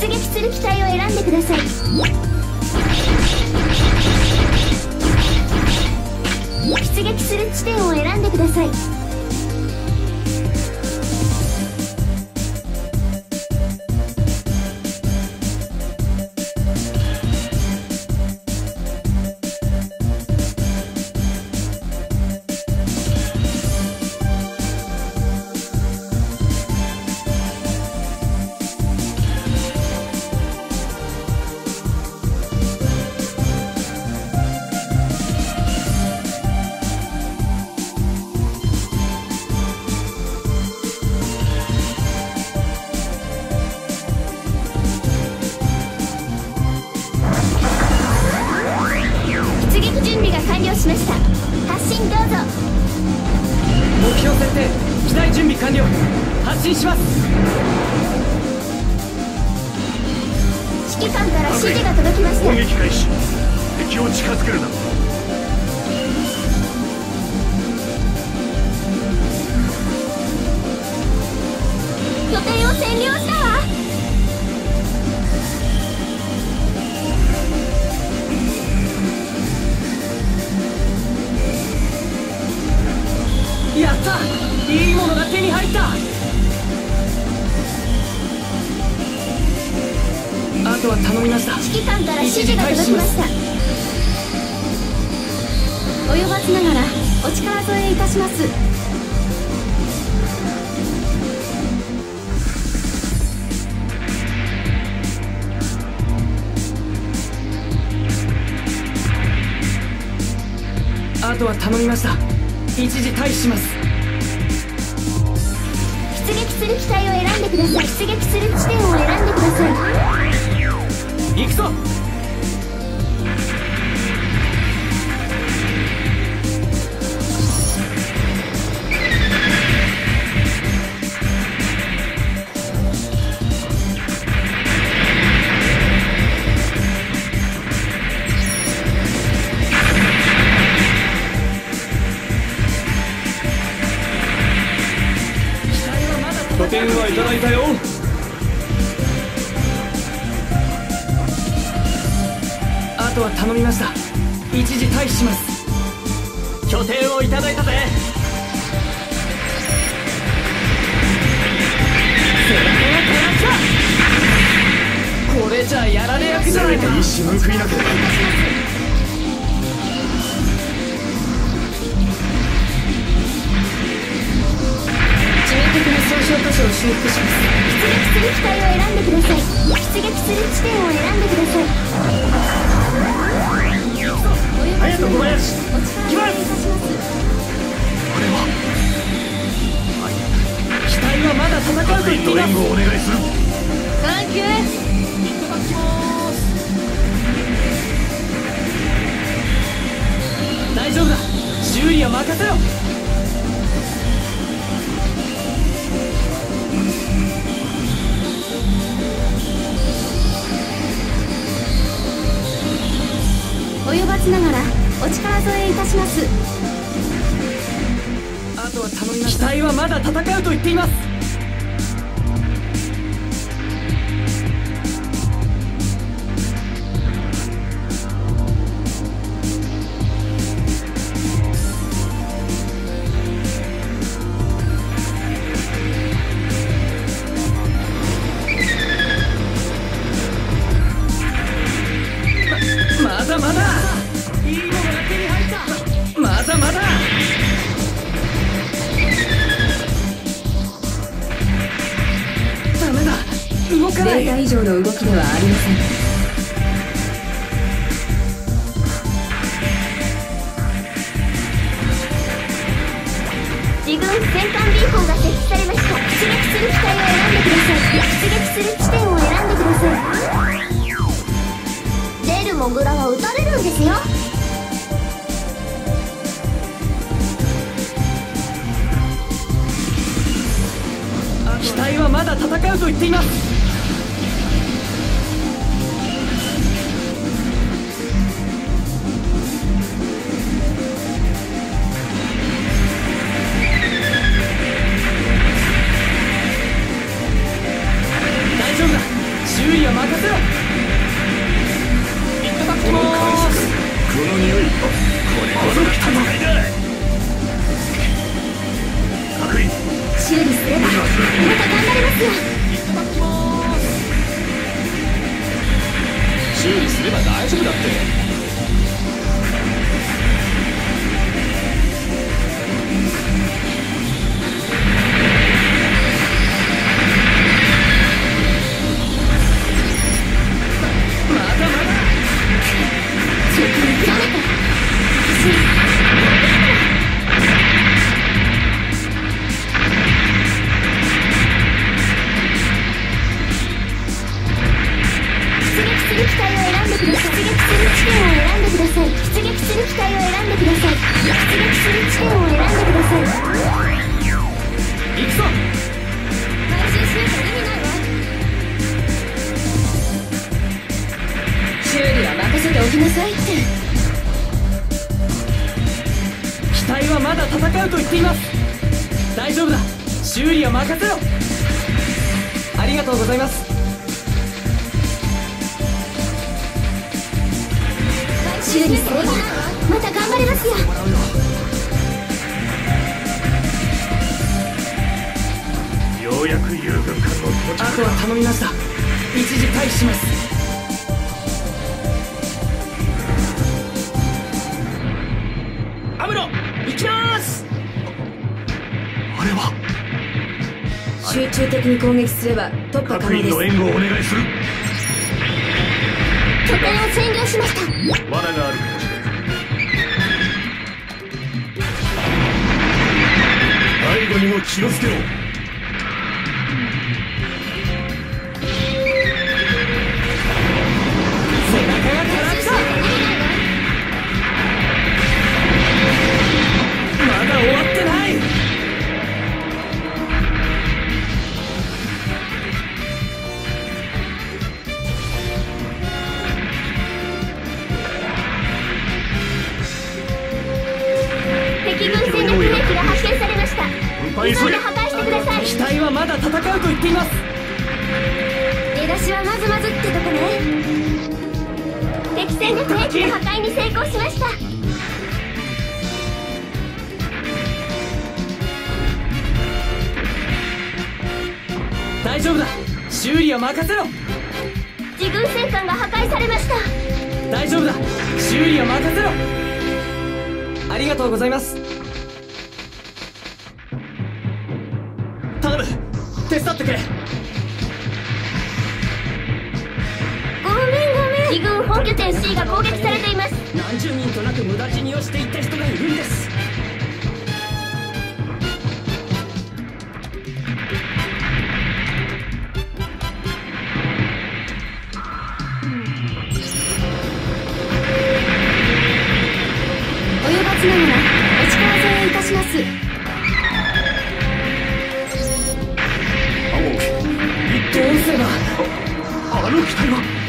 出撃する機体を選んでください。出撃する地点を選んでください。力発進します。指揮官から指示が届きました。攻撃開始。敵を近づけるな。拠点を占領したから指示が届きました及ばずながらお力添えいたします。あとは頼みました。一時退避します。出撃する機体を選んでください。出撃する地点を選んでください。行くぞ。じゃやられ役じゃないか。一瞬報いなれば傷箇所を修復します出撃する機体を選んでください出撃する地点を選んでください早く小林行きますは機体はまだ戦うと言っていますをお願いするサン大丈夫だ。修理は任せろ。及ばずながらお力添えいたします。あとは頼みます。機体はまだ戦うと言っています。以上の動きではありません。戦艦ビーコンが設置されました。出撃する機体を選んでください。出撃する地点を選んでください。出るモグラは撃たれるんですよ。機体はまだ戦うと言っています。は任せておきなさいって。機体はまだ戦うと言っています。大丈夫だ。修理は任せろ。ありがとうございます。修理すればまた頑張れますよ。ようやく遊軍艦の到着あとは頼みました。一時退避しますれは。集中的に攻撃すれば突破可能です。の援護をお願いする。拠点を占領しました。罠がある。かもしれん背後にも気をつけろ。だ終わっ急げ。破壊してください。機体はまだ戦うと言っています。出だしはまずまずってとこね。敵戦略兵器の破壊に成功しました。大丈夫だ。修理は任せろ。自軍戦艦が破壊されました。大丈夫だ。修理は任せろ。ありがとうございます点 C が攻撃されています。何十人となく無駄死にをしていった人がいるんです。及ばずながらお力添えいたします。あの機体は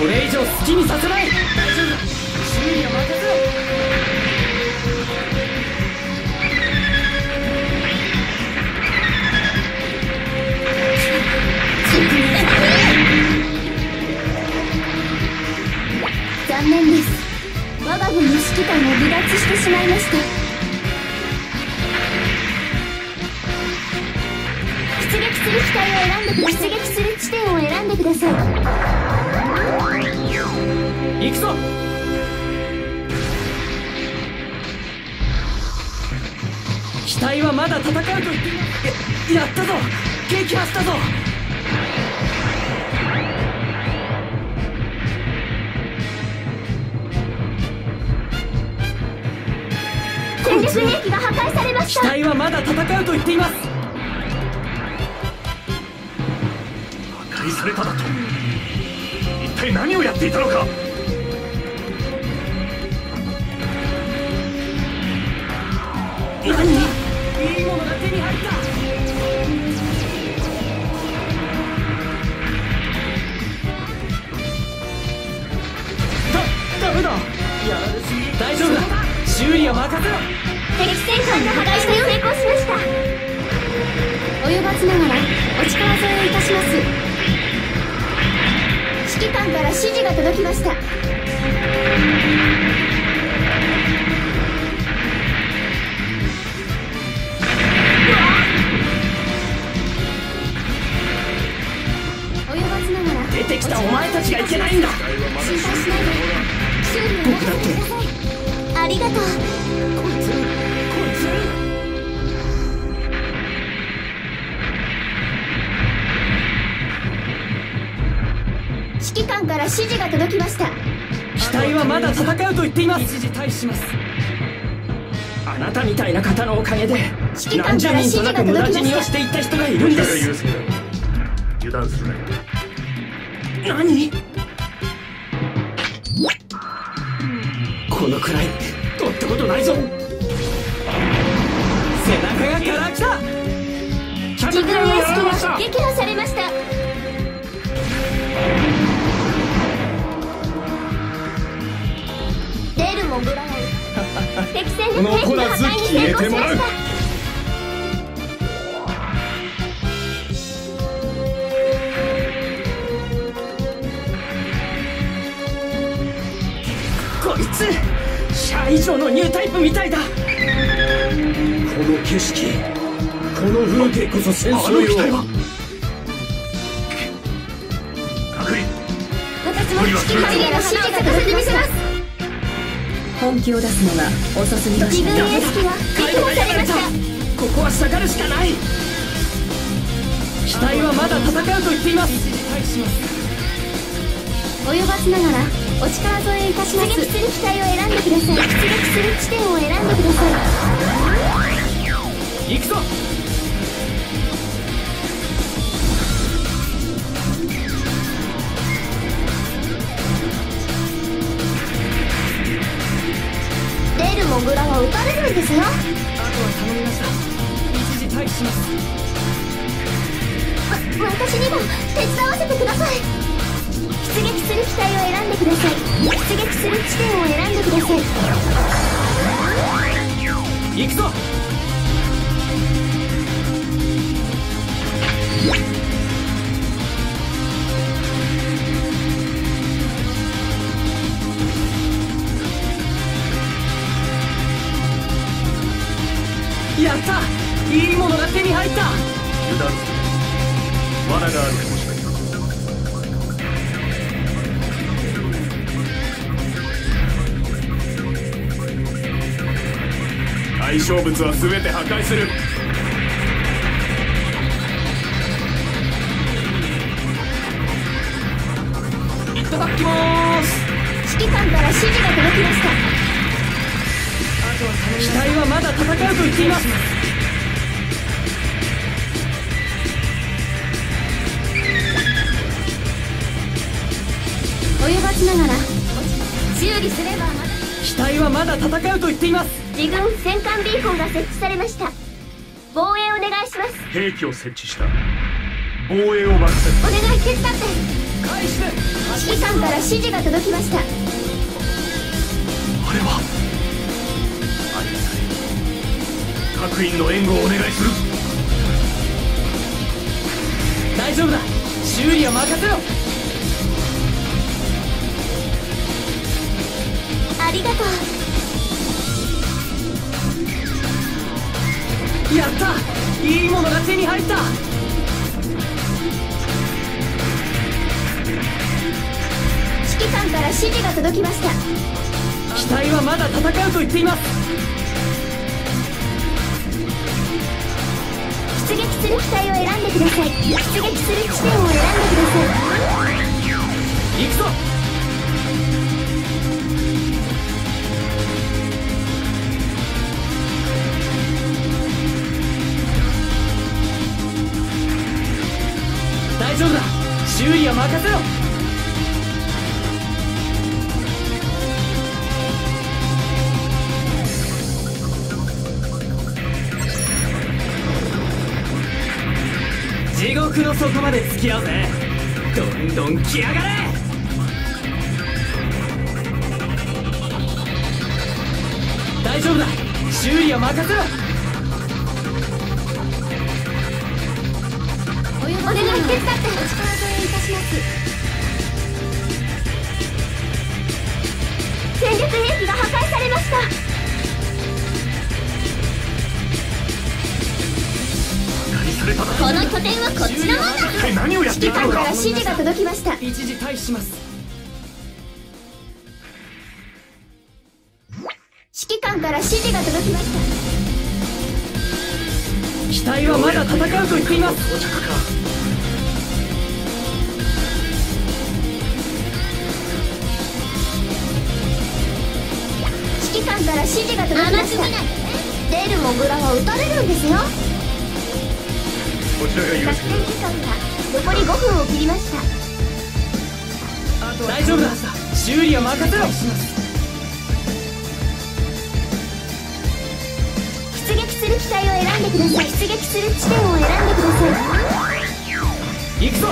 これ以上好きにさせない。大丈夫。だ修理は任せろ残念です我が軍の指揮官が離脱してしまいました出撃する機体を選んでください出撃する地点を選んでください行くぞ。機体はまだ戦うと言っていますややったぞ。撃破したぞ。戦略兵器が破壊されまし機た体はまだ戦うと言っています。破壊されただと。一体何をやっていたのか？何？いいものが手に入った。だダメだ。やられすぎ。大丈夫だ。修理は任せろ。敵戦艦の破壊に成功しました。及ばずながらお力添えいたしますから指示が届きました。出てきたお前たちがいけないんだ。心配しないで。修理をてくださいありがとう。官から指示が届きました。つ機体はまだ戦うと言っています。一時退避します。あなたみたいな方のおかげで指揮官から指示が無駄届きました死にをしていった人がいるんです。油断するな何？このくらい取ったことないぞ。背中がから来た。キャ自分プテンをやの屋敷られましたが撃破されました出るもぐらい敵戦で兵器の破壊に成功しましたこいつシャア以上のニュータイプみたいだこの景色この風景こそ戦争よあの機体は確認私も指揮官から指示が届きました本気を出すのが遅すぎました分屋敷は撃破されましたここは下がるしかない機体はまだ戦うと言っています。及ばずながらお力添えいたします。出撃する機体を選んでください出撃する地点を選んでください行くぞやった。いいものが手に入った。油断する罠があるかもしれない対象物は全て破壊する。いただきます。指揮官から指示が届きました機体はまだ戦うと言っています。及ばずながら修理すればまだ機体はまだ戦うと言っています。自軍戦艦ビーコンが設置されました。防衛お願いします。兵器を設置した。防衛を任せる。お願い手伝って。指揮官から指示が届きました各員の援護をお願いする。大丈夫だ。修理は任せろ。ありがとう。やった。いいものが手に入った。指揮官から指示が届きました。機体はまだ戦うと言っています撃する機体を選んでください出撃する地点を選んでください行くぞ。大丈夫だ。修理は任せろ。地獄の底まで付き合うぜ。どんどん来やがれ。大丈夫だ。修理は任せろ。お願い手伝ってお力添えいたします。戦略兵器が破壊されました。この拠点はこっちのもんだ。一体何をやってい指揮官かたのから指示が届きました一時退避します。指揮官から指示が届きました。機体はまだ戦うと言っています。到着か指揮官から指示が届きました。出るモグラは撃たれるんですよこちらが優作戦時間が残り5分を切りました大丈夫だ修理は任せろ。出撃する機体を選んでください。出撃する地点を選んでください。行くぞ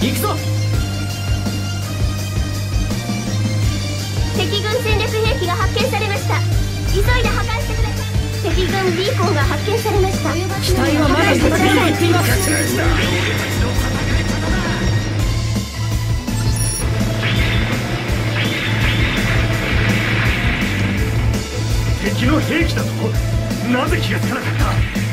行くぞ。敵軍戦略兵器が発見されました。急いで破壊してください敵軍ビーコンが発見されました。機機体はまだ戦うと言っています敵の兵器だとなぜ気がつかなかった？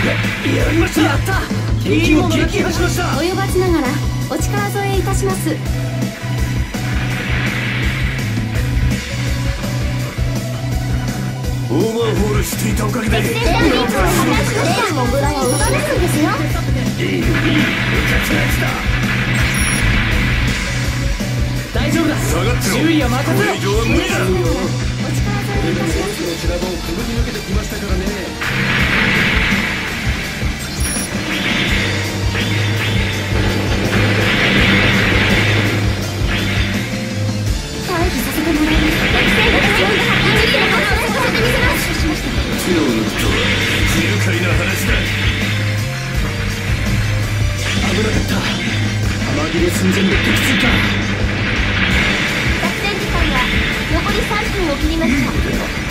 やりました。やった。敵を撃破しました。及ばずながらお力添えいたします。オーバーホールしていたおかげで。いい敵戦艦ビーコンをモグラれるんですよ。いい無茶なやつだ大丈夫だ。下がってろ。修理は任せろ。これ以上は無理だ。お力添えいたします。修羅場をくぐり抜けてきましたからね残り3分を切りました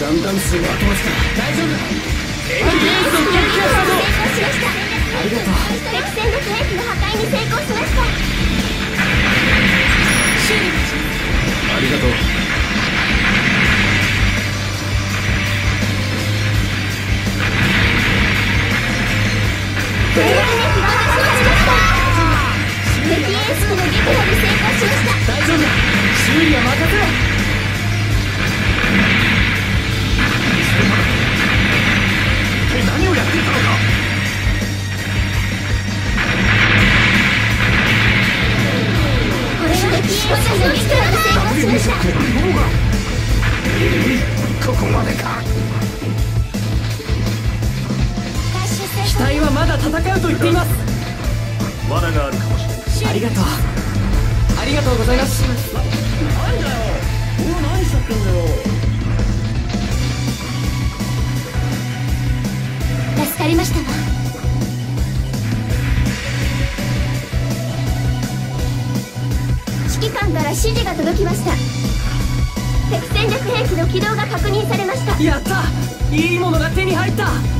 ジャンダン数が後回しだ大丈夫。だ敵エースを撃破したぞ成功しましたありがとう敵戦力兵器の破壊に成功しましたシールドありがとう敵兵器が破壊しました敵エースの撃破に成功しました大丈夫だ修理は任せろ何をやっていたのかこれが敵エースの撃破に成功しましたここまでか機体はまだ戦うと言っています。罠があるかもしれないありがとう。ありがとうございます。助かりましたわ。指揮官から指示が届きました。敵戦略兵器の起動が確認されました。やった。いいものが手に入った。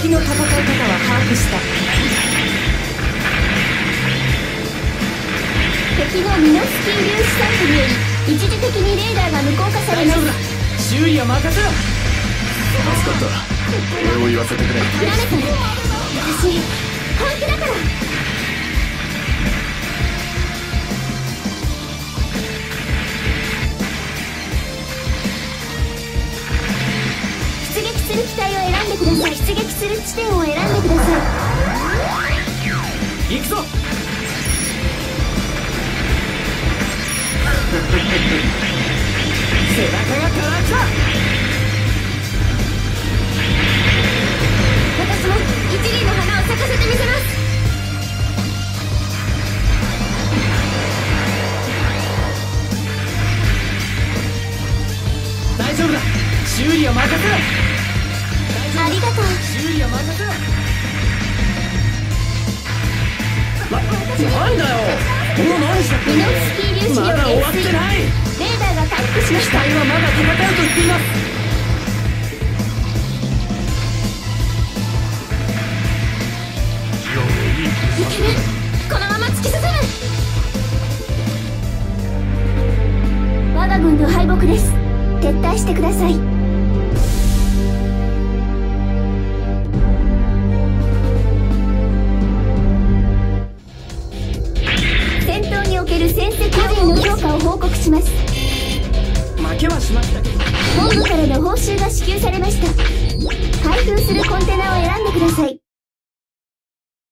敵の戦い方は把握した。敵のミノスキー粒子散布により一時的にレーダーが無効化たされます。大丈夫だ。修理は任せろ。助かった。礼を言わせてくれ。ナメさん私本気だからする機体を選んでください。出撃する地点を選んでください。行くぞ。背中が私も一輪の花を咲かせてみせます。大丈夫だ。修理を任せろ。ななんだよ。もう何したってミノフスキー粒子量まだ終わってない。レーダーが回復しました。機体はまだ戦うと言っています